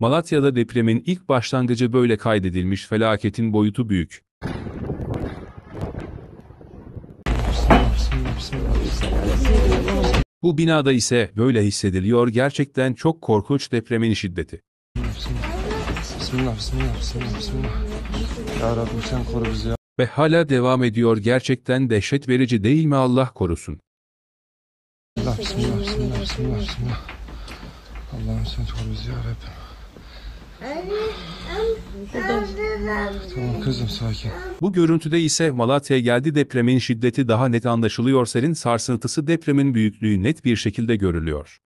Malatya'da depremin ilk başlangıcı böyle kaydedilmiş felaketin boyutu büyük. Bu binada ise böyle hissediliyor gerçekten çok korkunç depremin şiddeti. Bismillah, bismillah, bismillah, bismillah. Ya Rabbim sen koru bizi ya. Ve hala devam ediyor gerçekten dehşet verici değil mi Allah korusun. Bismillah, bismillah, bismillah, bismillah, bismillah. Allah'ım sen koru bizi ya Rabbim. Tamam kızım sakin. Bu görüntüde ise Malatya'ya geldi depremin şiddeti daha net anlaşılıyor serin sarsıntısı depremin büyüklüğü net bir şekilde görülüyor.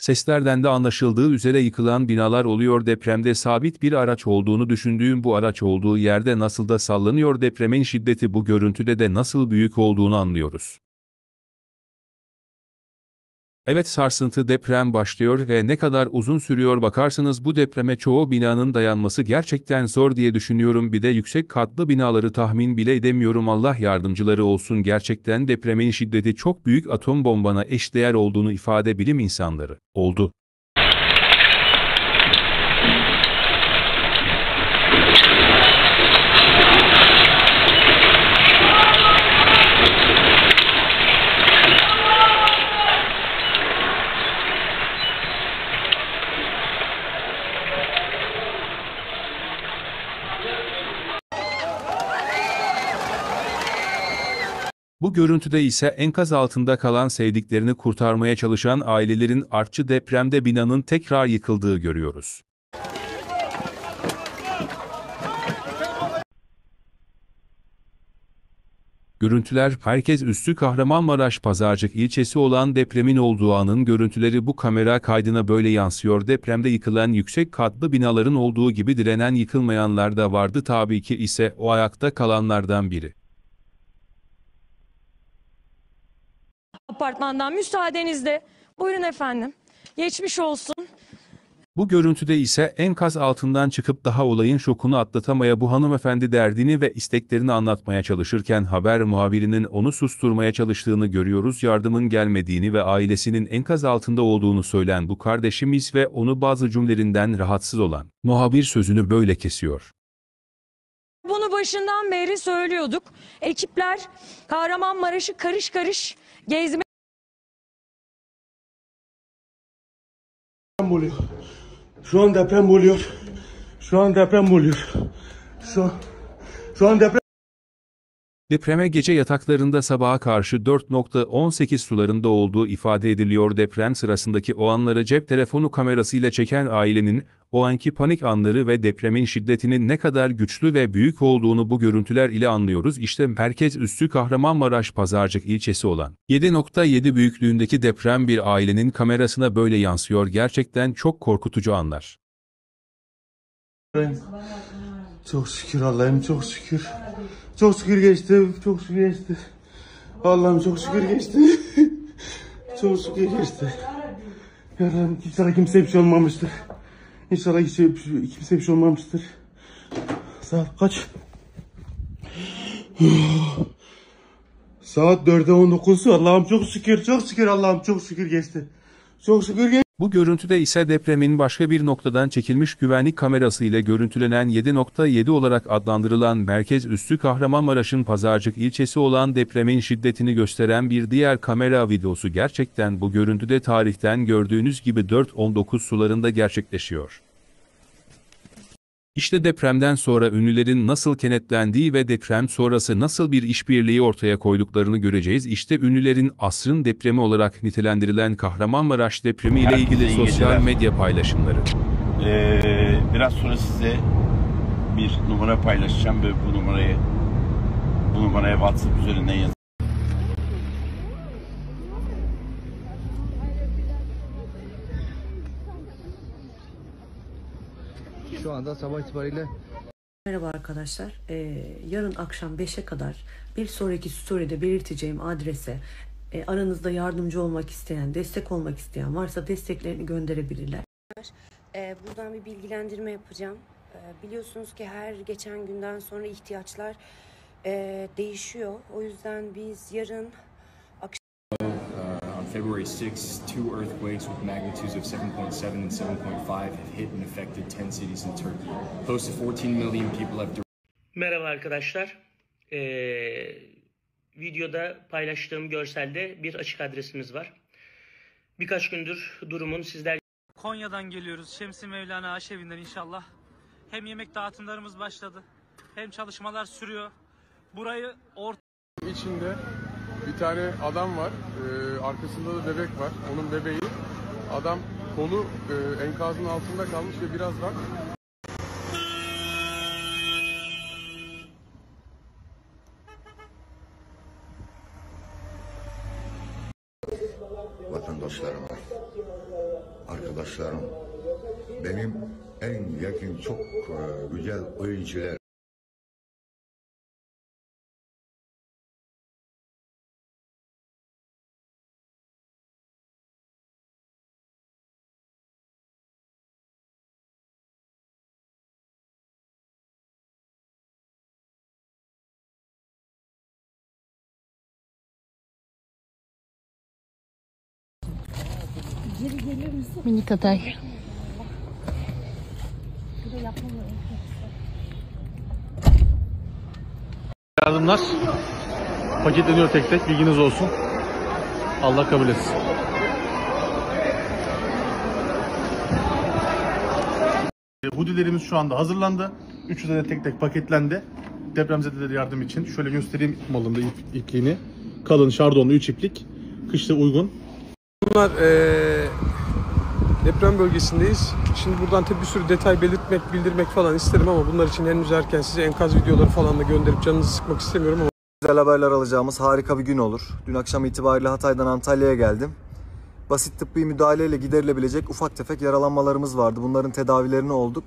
Seslerden de anlaşıldığı üzere yıkılan binalar oluyor depremde sabit bir araç olduğunu düşündüğüm bu araç olduğu yerde nasıl da sallanıyor depremin şiddeti bu görüntüde de nasıl büyük olduğunu anlıyoruz. Evet sarsıntı deprem başlıyor ve ne kadar uzun sürüyor bakarsınız bu depreme çoğu binanın dayanması gerçekten zor diye düşünüyorum bir de yüksek katlı binaları tahmin bile edemiyorum Allah yardımcıları olsun gerçekten depremin şiddeti çok büyük atom bombana eşdeğer olduğunu ifade bilim insanları oldu. Bu görüntüde ise enkaz altında kalan sevdiklerini kurtarmaya çalışan ailelerin artçı depremde binanın tekrar yıkıldığı görüyoruz. Görüntüler, herkes üstü Kahramanmaraş Pazarcık ilçesi olan depremin olduğu anın görüntüleri bu kamera kaydına böyle yansıyor. Depremde yıkılan yüksek katlı binaların olduğu gibi direnen yıkılmayanlar da vardı tabii ki ise o ayakta kalanlardan biri. Apartmandan müsaadenizle. Buyurun efendim. Geçmiş olsun. Bu görüntüde ise enkaz altından çıkıp daha olayın şokunu atlatamaya bu hanımefendi derdini ve isteklerini anlatmaya çalışırken haber muhabirinin onu susturmaya çalıştığını görüyoruz. Yardımın gelmediğini ve ailesinin enkaz altında olduğunu söyleyen bu kardeşimiz ve onu bazı cümlelerinden rahatsız olan muhabir sözünü böyle kesiyor. Bunu başından beri söylüyorduk. Ekipler Kahramanmaraş'ı karış karış gezme deprem oluyor. Şu an deprem oluyor. Şu an deprem oluyor. Şu an, şu an deprem Depreme gece yataklarında sabaha karşı 4.18 sularında olduğu ifade ediliyor. Deprem sırasındaki o anları cep telefonu kamerasıyla çeken ailenin o anki panik anları ve depremin şiddetinin ne kadar güçlü ve büyük olduğunu bu görüntüler ile anlıyoruz. İşte merkez üssü Kahramanmaraş Pazarcık ilçesi olan 7.7 büyüklüğündeki deprem bir ailenin kamerasına böyle yansıyor. Gerçekten çok korkutucu anlar. Çok şükür Allah'ım çok şükür. Çok şükür geçti. Çok şükür geçti. Allah'ım çok şükür geçti. çok şükür geçti. Yarabbim inşallah kimseye bir şey olmamıştır. İnşallah kimseye, kimseye bir şey olmamıştır. Saat kaç? Saat 4'e 19. Allah'ım çok şükür, çok şükür Allah'ım çok şükür geçti. Çok şükür geçti. Bu görüntüde ise depremin başka bir noktadan çekilmiş güvenlik kamerası ile görüntülenen 7.7 olarak adlandırılan merkez üssü Kahramanmaraş'ın Pazarcık ilçesi olan depremin şiddetini gösteren bir diğer kamera videosu gerçekten bu görüntüde tarihten gördüğünüz gibi 4.19 sularında gerçekleşiyor. İşte depremden sonra ünlülerin nasıl kenetlendiği ve deprem sonrası nasıl bir işbirliği ortaya koyduklarını göreceğiz. İşte ünlülerin asrın depremi olarak nitelendirilen Kahramanmaraş depremi ile ilgili sosyal medya paylaşımları. Ee, biraz sonra size bir numara paylaşacağım ve bu numarayı bu numaraya WhatsApp üzerinden yaz. Şu anda sabah itibariyle Merhaba arkadaşlar. Ee, yarın akşam 5'e kadar bir sonraki story'de belirteceğim adrese e, aranızda yardımcı olmak isteyen, destek olmak isteyen varsa desteklerini gönderebilirler. Ee, buradan bir bilgilendirme yapacağım. Ee, biliyorsunuz ki her geçen günden sonra ihtiyaçlar e, değişiyor. O yüzden biz yarın February 6, two earthquakes with magnitudes of 7.7 and 7.5 have hit and affected 10 cities in Turkey. Close to 14 million people have Merhaba arkadaşlar. Ee, videoda paylaştığım görselde bir açık adresimiz var. Birkaç gündür durumun sizler Konya'dan geliyoruz. Şemsi Mevlana Aşevi'nden inşallah. Hem yemek dağıtımlarımız başladı. Hem çalışmalar sürüyor. Burayı orta İçinde bir tane adam var. Ee, arkasında da bebek var. Onun bebeği. Adam kolu e, enkazın altında kalmış ve biraz var. vatandaşlarıma, arkadaşlarım, benim en yakın çok e, güzel oyuncular. Minik aday. Yardımlar paketleniyor tek tek bilginiz olsun. Allah kabul etsin. Hudilerimiz şu anda hazırlandı. Üçü de tek tek paketlendi. Depremzedelere yardım için. Şöyle göstereyim malında ip, ipliğini. Kalın şardonlu 3 iplik. Kışta uygun. Bunlar eee, deprem bölgesindeyiz. Şimdi buradan tabii bir sürü detay belirtmek, bildirmek falan isterim ama bunlar için henüz erken size enkaz videoları falan da gönderip canınızı sıkmak istemiyorum ama Güzel haberler alacağımız harika bir gün olur. Dün akşam itibariyle Hatay'dan Antalya'ya geldim. Basit tıbbi müdahaleyle giderilebilecek ufak tefek yaralanmalarımız vardı. Bunların tedavilerini olduk.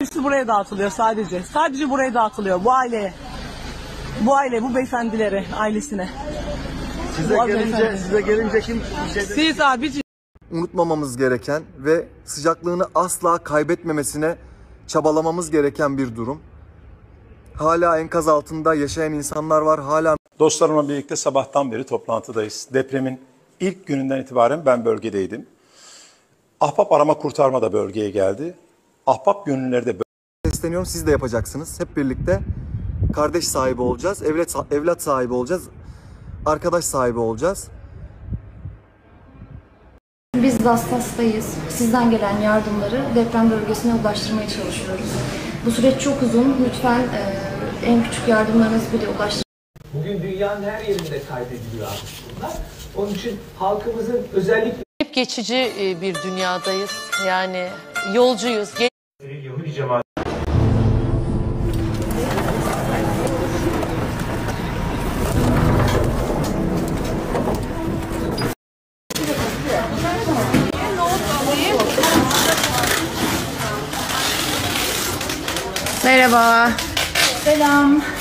Hepsi buraya dağıtılıyor sadece. Sadece buraya dağıtılıyor bu aileye. Bu aile, bu beyefendilere, ailesine. Size gelince- size gelince kim bir şey Siz abici. Unutmamamız gereken ve sıcaklığını asla kaybetmemesine çabalamamız gereken bir durum. Hala enkaz altında yaşayan insanlar var. Hala Dostlarımla birlikte sabahtan beri toplantıdayız. Depremin ilk gününden itibaren ben bölgedeydim. Ahbap arama kurtarma da bölgeye geldi. Ahbap gönüllüleri de sesleniyorum. Siz de yapacaksınız. Hep birlikte kardeş sahibi olacağız. Evlat, evlat sahibi olacağız. Arkadaş sahibi olacağız. Biz de hastayız. Sizden gelen yardımları deprem bölgesine ulaştırmaya çalışıyoruz. Bu süreç çok uzun. Lütfen e, en küçük yardımlarınızı bile ulaştırın. Bugün dünyanın her yerinde kaydediliyor artık bunlar. Onun için halkımızın özellikle Hep geçici e, bir dünyadayız. Yani yolcuyuz. Yahudi cemaati Merhaba. Selam.